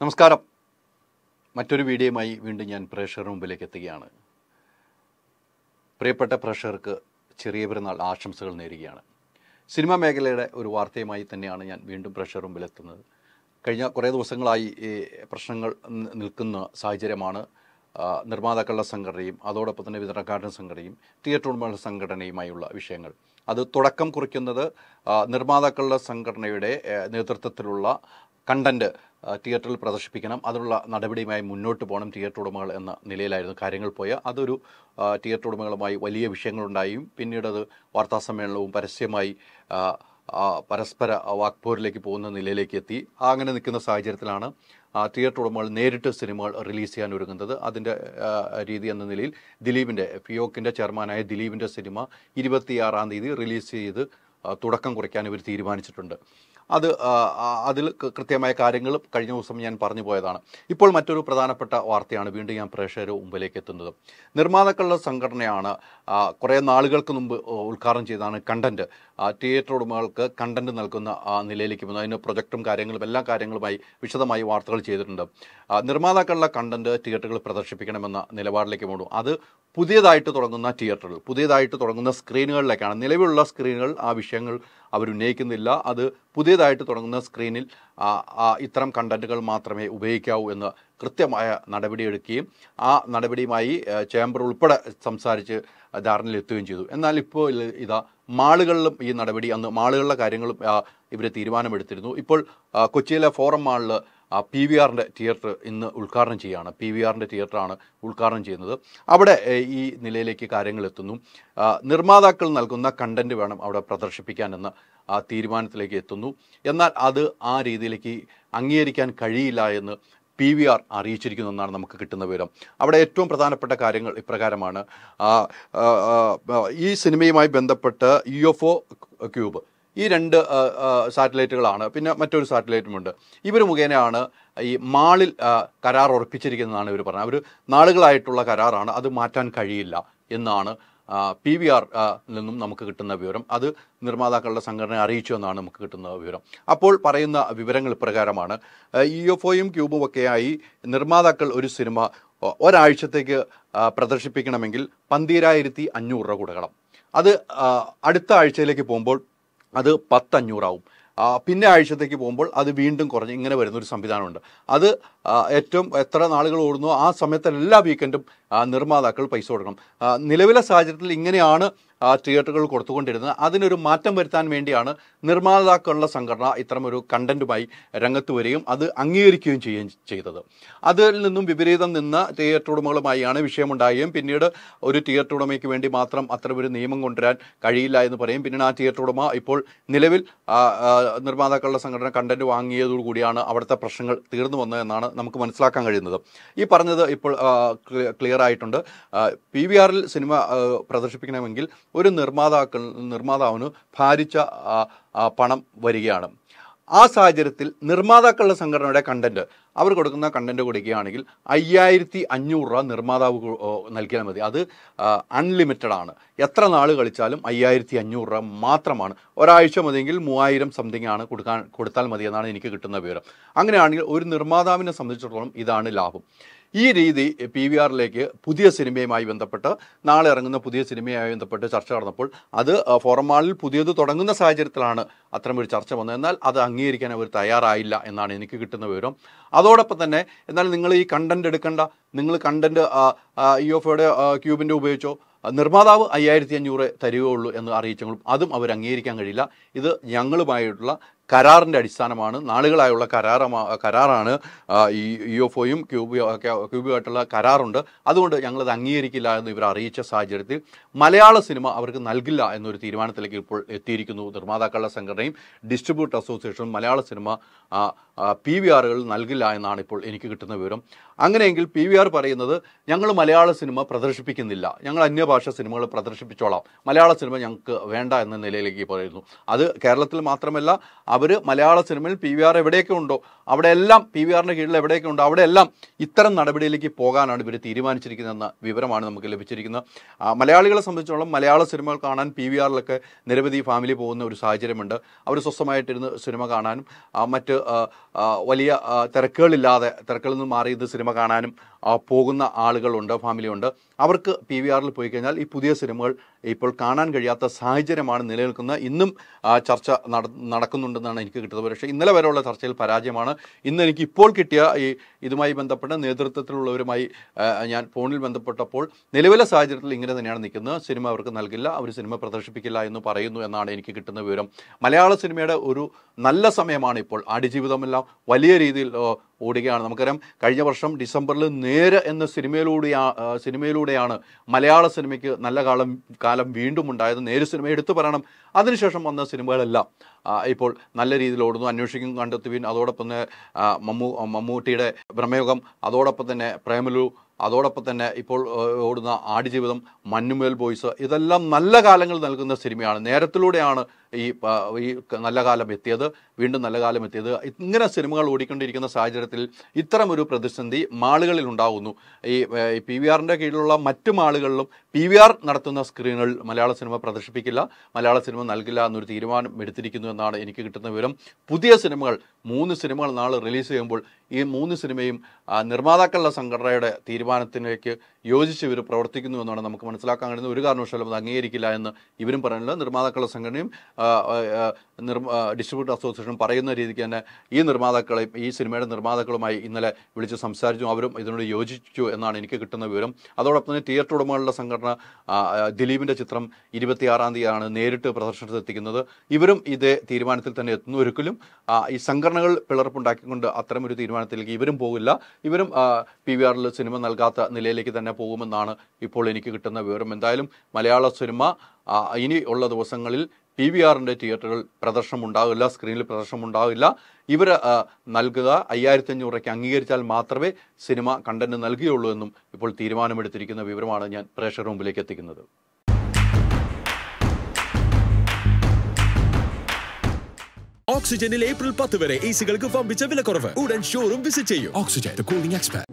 നമസ്കാരം. മറ്റൊരു വീഡിയോയുമായി വീണ്ടും ഞാൻ പ്രേക്ഷകരുടെ മുമ്പിലേക്ക് എത്തുകയാണ്. പ്രിയപ്പെട്ട പ്രേക്ഷകർക്ക് ചെറിയ പെരുന്നാൾ ആശംസകൾ നേരുകയാണ്. സിനിമാ മേഖലയുടെ ഒരു വാർത്തയുമായി തന്നെയാണ് ഞാൻ വീണ്ടും പ്രേക്ഷകരുടെ മുമ്പിലെത്തുന്നത് കഴിഞ്ഞ കുറേ ദിവസങ്ങളായി ഈ പ്രശ്നങ്ങൾ നിൽക്കുന്ന സാഹചര്യമാണ് നിർമ്മാതാക്കളുടെ സംഘടനയും അതോടൊപ്പം തന്നെ വിതരണക്കാരുടെ സംഘടനയും തിയേറ്റർ ഉടമകളുടെ സംഘടനയുമായുള്ള വിഷയങ്ങൾ. അത് തുടക്കം കുറിക്കുന്നത് നിർമ്മാതാക്കളുടെ സംഘടനയുടെ നേതൃത്വത്തിലുള്ള കണ്ടന്റ് തിയേറ്ററിൽ പ്രദർശിപ്പിക്കണം. അതിനുള്ള നടപടിയുമായി മുന്നോട്ട് പോകണം തിയേറ്റർ ഉടമകൾ എന്ന നിലയിലായിരുന്നു കാര്യങ്ങൾ പോയ. അതൊരു തിയേറ്റർ ഉടമകളുമായി വലിയ വിഷയങ്ങളുണ്ടായും. പിന്നീട് അത് വാർത്താസമ്മേളനവും പരസ്യമായി പരസ്പര വാക്പോരിലേക്ക് പോകുന്ന നിലയിലേക്ക് എത്തി. അങ്ങനെ നിൽക്കുന്ന സാഹചര്യത്തിലാണ് തിയേറ്റർ ഉടമകൾ നേരിട്ട് സിനിമകൾ റിലീസ് ചെയ്യാൻ ഒരുങ്ങുന്നത്. അതിന്റെ രീതി എന്ന നിലയിൽ ദിലീപിന്റെ ഫിയോക്കിന്റെ ചെയർമാനായ ദിലീപിന്റെ സിനിമ ഇരുപത്തിയാറാം തീയതി റിലീസ് ചെയ്ത് തുടക്കം കുറിക്കാൻ ഇവർ തീരുമാനിച്ചിട്ടുണ്ട്. അത് അതിൽ കൃത്യമായ കാര്യങ്ങൾ കഴിഞ്ഞ ദിവസം ഞാൻ പറഞ്ഞു പോയതാണ്. ഇപ്പോൾ മറ്റൊരു പ്രധാനപ്പെട്ട വാർത്തയാണ് വീണ്ടും ഞാൻ പ്രേക്ഷകർ മുമ്പിലേക്ക് എത്തുന്നത്. നിർമ്മാതാക്കളുടെ സംഘടനയാണ് കുറേ നാളുകൾക്ക് മുമ്പ് ഉദ്ഘാടനം ചെയ്താണ് കണ്ടന്റ്. തിയേറ്റർ ഉടമകൾക്ക് കണ്ടന്റ് നൽകുന്ന നിലയിലേക്ക് വന്നു. അതിന് പ്രൊജക്റ്റും കാര്യങ്ങളും എല്ലാ കാര്യങ്ങളുമായി വിശദമായി വാർത്തകൾ ചെയ്തിട്ടുണ്ട്. നിർമ്മാതാക്കളുടെ കണ്ടന്റ് തിയേറ്ററുകൾ പ്രദർശിപ്പിക്കണമെന്ന നിലപാടിലേക്ക് പോകണം അത് പുതിയതായിട്ട് തുടങ്ങുന്ന തിയേറ്ററുകൾ പുതിയതായിട്ട് തുടങ്ങുന്ന സ്ക്രീനുകളിലേക്കാണ്. നിലവിലുള്ള സ്ക്രീനുകൾ ആ വിഷയങ്ങൾ അവർ ഉന്നയിക്കുന്നില്ല. അത് പുതിയതായിട്ട് തുടങ്ങുന്ന സ്ക്രീനിൽ ഇത്തരം കണ്ടന്റുകൾ മാത്രമേ ഉപയോഗിക്കാവൂ എന്ന് കൃത്യമായ നടപടിയെടുക്കുകയും ആ നടപടിയുമായി ചേംബർ ഉൾപ്പെടെ സംസാരിച്ച് ധാരണയിലെത്തുകയും ചെയ്തു. എന്നാൽ ഇപ്പോൾ ഇതാ മാളുകളിലും ഈ നടപടി അന്ന് മാളുകളിലെ കാര്യങ്ങളും ഇവർ തീരുമാനമെടുത്തിരുന്നു. ഇപ്പോൾ കൊച്ചിയിലെ ഫോറം മാളിൽ പി വി ആറിന്റെ തിയേറ്റർ ഇന്ന് ഉദ്ഘാടനം ചെയ്യുകയാണ്. പി വി ആറിന്റെ തിയേറ്ററാണ് ഉദ്ഘാടനം ചെയ്യുന്നത്. അവിടെ ഈ നിലയിലേക്ക് കാര്യങ്ങൾ എത്തുന്നു. നിർമ്മാതാക്കൾ നൽകുന്ന കണ്ടന്റ് വേണം അവിടെ പ്രദർശിപ്പിക്കാൻ എന്ന ആ തീരുമാനത്തിലേക്ക് എത്തുന്നു. എന്നാൽ അത് ആ രീതിയിലേക്ക് അംഗീകരിക്കാൻ കഴിയില്ല എന്ന് പി വി ആർ അറിയിച്ചിരിക്കുന്നു എന്നാണ് നമുക്ക് കിട്ടുന്ന വിവരം. അവിടെ ഏറ്റവും പ്രധാനപ്പെട്ട കാര്യങ്ങൾ ഇപ്രകാരമാണ്. ഈ സിനിമയുമായി ബന്ധപ്പെട്ട് യു എഫ് ഒ ക്യൂബ് ഈ രണ്ട് സാറ്റലൈറ്റുകളാണ്. പിന്നെ മറ്റൊരു സാറ്റലൈറ്റുമുണ്ട്. ഇവർ മുഖേനയാണ് ഈ മാളിൽ കരാർ ഉറപ്പിച്ചിരിക്കുന്നതാണ് ഇവർ പറഞ്ഞത്. അവർ നാളുകളായിട്ടുള്ള കരാറാണ്. അത് മാറ്റാൻ കഴിയില്ല എന്നാണ് പി വി ആർ നിന്നും നമുക്ക് കിട്ടുന്ന വിവരം. അത് നിർമ്മാതാക്കളുടെ സംഘടന അറിയിച്ചു എന്നാണ് നമുക്ക് കിട്ടുന്ന വിവരം. അപ്പോൾ പറയുന്ന വിവരങ്ങൾ ഇപ്രകാരമാണ്. ഇ എഫ് ഒയും ക്യൂബും ഒക്കെയായി നിർമ്മാതാക്കൾ ഒരു സിനിമ ഒരാഴ്ചത്തേക്ക് പ്രദർശിപ്പിക്കണമെങ്കിൽ പന്തീരായിരത്തി അഞ്ഞൂറ് രൂപ കൊടുക്കണം. അത് അടുത്ത ആഴ്ചയിലേക്ക് പോകുമ്പോൾ അത് പത്തഞ്ഞൂറാവും. പിന്നെ ആഴ്ചത്തേക്ക് പോകുമ്പോൾ അത് വീണ്ടും കുറഞ്ഞ് ഇങ്ങനെ വരുന്ന ഒരു സംവിധാനമുണ്ട്. അത് ഏറ്റവും എത്ര നാളുകൾ ഓടുന്നു ആ സമയത്ത് എല്ലാ വീക്കെൻഡും നിർമ്മാതാക്കൾ പൈസ കൊടുക്കണം. നിലവിലെ സാഹചര്യത്തിൽ ഇങ്ങനെയാണ് തിയേറ്ററുകൾ കൊടുത്തുകൊണ്ടിരുന്നത്. അതിനൊരു മാറ്റം വരുത്താൻ വേണ്ടിയാണ് നിർമ്മാതാക്കളുടെ സംഘടന ഇത്തരമൊരു കണ്ടന്റുമായി രംഗത്ത് വരികയും അത് അംഗീകരിക്കുകയും ചെയ്യുകയും ചെയ്തത്. അതിൽ നിന്നും വിപരീതം നിന്ന തിയേറ്റർ ഉടമകളുമായാണ് വിഷയമുണ്ടായും പിന്നീട് ഒരു തിയേറ്റർ ഉടമയ്ക്ക് വേണ്ടി മാത്രം അത്തരമൊരു നിയമം കൊണ്ടുവരാൻ കഴിയില്ല എന്ന് പറയും. പിന്നീട് ആ തിയേറ്റർ ഉടമ ഇപ്പോൾ നിലവിൽ നിർമ്മാതാക്കളുടെ സംഘടന കണ്ടന്റ് വാങ്ങിയതോടുകൂടിയാണ് അവിടുത്തെ പ്രശ്നങ്ങൾ തീർന്നു വന്നതെന്നാണ് നമുക്ക് മനസ്സിലാക്കാൻ കഴിയുന്നത്. ഈ പറഞ്ഞത് ഇപ്പോൾ ക്ലിയർ ആയിട്ടുണ്ട്. പി വി ആറിൽ സിനിമ പ്രദർശിപ്പിക്കണമെങ്കിൽ ഒരു നിർമ്മാതാക്കൾ നിർമ്മാതാവിന് ഭാരിച്ച പണം വരികയാണ്. ആ സാഹചര്യത്തിൽ നിർമ്മാതാക്കളുടെ സംഘടനയുടെ കണ്ടന്റ് അവർ കൊടുക്കുന്ന കണ്ടന്റ് കൊടുക്കുകയാണെങ്കിൽ അയ്യായിരത്തി അഞ്ഞൂറ് രൂപ നിർമ്മാതാവ് നൽകിയാൽ മതി. അത് അൺലിമിറ്റഡ് ആണ്. എത്ര നാൾ കളിച്ചാലും അയ്യായിരത്തി അഞ്ഞൂറ് രൂപ മാത്രമാണ്. ഒരാഴ്ച മതിയെങ്കിൽ മൂവായിരം സംതിങ് ആണ് കൊടുക്കാൻ കൊടുത്താൽ മതി എന്നാണ് എനിക്ക് കിട്ടുന്ന വിവരം. അങ്ങനെയാണെങ്കിൽ ഒരു നിർമ്മാതാവിനെ സംബന്ധിച്ചിടത്തോളം ഇതാണ് ലാഭം. ഈ രീതി പി വി ആറിലേക്ക് പുതിയ സിനിമയുമായി ബന്ധപ്പെട്ട് നാളെ ഇറങ്ങുന്ന പുതിയ സിനിമയുമായി ബന്ധപ്പെട്ട് ചർച്ച നടന്നപ്പോൾ അത് ഫോറമാളിൽ ഫോറം മാളിൽ പുതിയത് തുടങ്ങുന്ന സാഹചര്യത്തിലാണ് അത്തരമൊരു ചർച്ച വന്നത്. എന്നാൽ അത് അംഗീകരിക്കാൻ അവർ തയ്യാറായില്ല എന്നാണ് എനിക്ക് കിട്ടുന്ന വിവരം. അതോടൊപ്പം തന്നെ എന്നാൽ നിങ്ങൾ ഈ കണ്ടന്റ് എടുക്കേണ്ട. നിങ്ങൾ കണ്ടന്റ് ഇ ഒഫയുടെ ക്യൂബിന്റെ ഉപയോഗിച്ചോ നിർമ്മാതാവ് അയ്യായിരത്തി അഞ്ഞൂറ് തരികയുള്ളൂ എന്ന് അറിയിച്ചെങ്കിലും അതും അവർ അംഗീകരിക്കാൻ കഴിയില്ല. ഇത് ഞങ്ങളുമായിട്ടുള്ള കരാറിന്റെ അടിസ്ഥാനമാണ്. നാളുകളായുള്ള കരാറമാ കരാറാണ് ഈ ഇ എഫ് ഒയും ക്യൂബി ക്യൂബുമായിട്ടുള്ള കരാറുണ്ട്. അതുകൊണ്ട് ഞങ്ങളത് അംഗീകരിക്കില്ല എന്ന് ഇവർ അറിയിച്ച സാഹചര്യത്തിൽ മലയാള സിനിമ അവർക്ക് നൽകില്ല എന്നൊരു തീരുമാനത്തിലേക്ക് ഇപ്പോൾ എത്തിയിരിക്കുന്നു നിർമ്മാതാക്കളുടെ സംഘടനയും ഡിസ്ട്രിബ്യൂട്ടർ അസോസിയേഷനും മലയാള സിനിമ പി വി ആറുകൾ നൽകില്ല എന്നാണ് ഇപ്പോൾ എനിക്ക് കിട്ടുന്ന വിവരം. അങ്ങനെയെങ്കിൽ പി വി ആർ പറയുന്നത് ഞങ്ങൾ മലയാള സിനിമ പ്രദർശിപ്പിക്കുന്നില്ല. ഞങ്ങൾ അന്യഭാഷ സിനിമകൾ പ്രദർശിപ്പിച്ചോളാം. മലയാള സിനിമ ഞങ്ങൾക്ക് വേണ്ട എന്ന നിലയിലേക്ക് പറയുന്നു. അത് കേരളത്തിൽ മാത്രമല്ല അവർ മലയാള സിനിമയിൽ പി വി ആർ എവിടെയൊക്കെ ഉണ്ടോ അവിടെ എല്ലാം പി വി ആറിന്റെ കീഴിൽ എവിടെയൊക്കെ ഉണ്ട് അവിടെ എല്ലാം ഇത്തരം നടപടിയിലേക്ക് പോകാനാണ് ഇവർ തീരുമാനിച്ചിരിക്കുന്നതെന്ന വിവരമാണ് നമുക്ക് ലഭിച്ചിരിക്കുന്നത്. മലയാളികളെ സംബന്ധിച്ചോളം മലയാള സിനിമകൾ കാണാൻ പി വി ആറിലൊക്കെ നിരവധി ഫാമിലി പോകുന്ന ഒരു സാഹചര്യമുണ്ട്. അവർ സ്വസ്ഥമായിട്ടിരുന്ന് സിനിമ കാണാനും മറ്റ് വലിയ തിരക്കുകളില്ലാതെ തിരക്കുകളിൽ നിന്ന് മാറി ഇത് സിനിമ കാണാനും പോകുന്ന ആളുകളുണ്ട് ഫാമിലിയുണ്ട്. അവർക്ക് പി വി ആറിൽ പോയി കഴിഞ്ഞാൽ ഈ പുതിയ സിനിമകൾ ഇപ്പോൾ കാണാൻ കഴിയാത്ത സാഹചര്യമാണ് നിലനിൽക്കുന്നത്. ഇന്നും ചർച്ച നട നടക്കുന്നുണ്ടെന്നാണ് എനിക്ക് കിട്ടുന്നത്. പക്ഷേ ഇന്നലെ വരെയുള്ള ചർച്ചയിൽ പരാജയമാണ് ഇന്ന് എനിക്ക് ഇപ്പോൾ കിട്ടിയ ഈ ഇതുമായി ബന്ധപ്പെട്ട നേതൃത്വത്തിലുള്ളവരുമായി ഞാൻ ഫോണിൽ ബന്ധപ്പെട്ടപ്പോൾ നിലവിലെ സാഹചര്യത്തിൽ ഇങ്ങനെ തന്നെയാണ് നിൽക്കുന്നത്. സിനിമ അവർക്ക് നൽകില്ല അവർ സിനിമ പ്രദർശിപ്പിക്കില്ല എന്ന് പറയുന്നു എന്നാണ് എനിക്ക് കിട്ടുന്ന വിവരം. മലയാള സിനിമയുടെ ഒരു നല്ല സമയമാണ് ഇപ്പോൾ. ആടുജീവിതമെല്ലാം വലിയ രീതിയിൽ ഓടുകയാണ്. നമുക്കറിയാം കഴിഞ്ഞ വർഷം ഡിസംബറിൽ നേര് എന്ന സിനിമയിലൂടെ സിനിമയിലൂടെയാണ് മലയാള സിനിമയ്ക്ക് നല്ല കാലം കാലം വീണ്ടും ഉണ്ടായത്. നേര് സിനിമ എടുത്തു പറയണം. അതിനുശേഷം വന്ന സിനിമകളെല്ലാം ഇപ്പോൾ നല്ല രീതിയിൽ ഓടുന്നു. അന്വേഷിക്കും കണ്ടെത്തുവിൻ. അതോടൊപ്പം തന്നെ മമ്മൂ മമ്മൂട്ടിയുടെ ബ്രഹ്മയുഗം അതോടൊപ്പം തന്നെ പ്രേമലു. അതോടൊപ്പം തന്നെ ഇപ്പോൾ ഓടുന്ന ആടുജീവിതം മഞ്ഞുമേൽ ബോയ്സ്. ഇതെല്ലാം നല്ല കാലങ്ങൾ നൽകുന്ന സിനിമയാണ്. നേരത്തിലൂടെയാണ് ഈ ഈ നല്ല കാലം എത്തിയത് വീണ്ടും നല്ല കാലം എത്തിയത്. ഇങ്ങനെ സിനിമകൾ ഓടിക്കൊണ്ടിരിക്കുന്ന സാഹചര്യത്തിൽ ഇത്തരമൊരു പ്രതിസന്ധി മാളുകളിൽ ഉണ്ടാകുന്നു ഈ പി വി ആറിന്റെ കീഴിലുള്ള മറ്റു മാളുകളിലും പി വി ആർ നടത്തുന്ന സ്ക്രീനുകൾ മലയാള സിനിമ പ്രദർശിപ്പിക്കില്ല. മലയാള സിനിമ നൽകില്ല എന്നൊരു തീരുമാനം എടുത്തിരിക്കുന്നു എന്നാണ് എനിക്ക് കിട്ടുന്ന വിവരം. പുതിയ സിനിമകൾ മൂന്ന് സിനിമകൾ നാളെ റിലീസ് ചെയ്യുമ്പോൾ ഈ മൂന്ന് സിനിമയും നിർമ്മാതാക്കളുടെ സംഘടനയുടെ തീരുമാനത്തിലേക്ക് യോജിച്ച് ഇവർ പ്രവർത്തിക്കുന്നു എന്നാണ് നമുക്ക് മനസ്സിലാക്കാൻ കഴിയുന്നത്. ഒരു കാരണവശാലും അത് അംഗീകരിക്കില്ല എന്ന് ഇവരും പറയുന്നത് നിർമ്മാതാക്കളുടെ സംഘടനയും ഡിസ്ട്രിബ്യൂട്ടർ അസോസിയേഷൻ പറയുന്ന രീതിക്ക് തന്നെ ഈ നിർമ്മാതാക്കളെയും ഈ സിനിമയുടെ നിർമ്മാതാക്കളുമായി ഇന്നലെ വിളിച്ച് സംസാരിച്ചു. അവരും ഇതിനോട് യോജിച്ചു എന്നാണ് എനിക്ക് കിട്ടുന്ന വിവരം. അതോടൊപ്പം തന്നെ തിയേറ്റർ ഉടമകളുടെ സംഘടന ദിലീപിന്റെ ചിത്രം ഇരുപത്തിയാറാം തീയതിയാണ് നേരിട്ട് പ്രദർശനത്തിൽ എത്തിക്കുന്നത്. ഇവരും ഇതേ തീരുമാനത്തിൽ തന്നെ എത്തുന്നു. ഒരിക്കലും ഈ സംഘടനകൾ പിളർപ്പുണ്ടാക്കിക്കൊണ്ട് അത്തരം ഒരു തീരുമാനത്തിലേക്ക് ഇവരും പോകില്ല. ഇവരും പി വി ആറിൽ സിനിമ നൽകാത്ത നിലയിലേക്ക് തന്നെ പോകുമെന്നാണ് ഇപ്പോൾ എനിക്ക് കിട്ടുന്ന വിവരം. എന്തായാലും മലയാള സിനിമ ഇനി ഉള്ള ദിവസങ്ങളിൽ പി വി ആറിന്റെ തിയേറ്ററുകൾ പ്രദർശനം ഉണ്ടാകില്ല സ്ക്രീനിൽ പ്രദർശനം ഉണ്ടാകില്ല ഇവർ നൽകുക അയ്യായിരത്തി അഞ്ഞൂറ് രൂപയ്ക്ക് അംഗീകരിച്ചാൽ മാത്രമേ സിനിമ കണ്ടന്റ് നൽകുകയുള്ളൂ എന്നും ഇപ്പോൾ തീരുമാനമെടുത്തിരിക്കുന്ന വിവരമാണ് ഞാൻ പ്രേക്ഷകർ മുമ്പിലേക്ക് എത്തിക്കുന്നത്. ഓക്സിജനിൽ ഏപ്രിൽ പത്ത് വരെ എ സികൾക്ക് വമ്പിച്ച വിലക്കുറവ്. ഉടൻ ഷോറൂം വിസിറ്റ് ചെയ്യും. Oxygen the cooling expert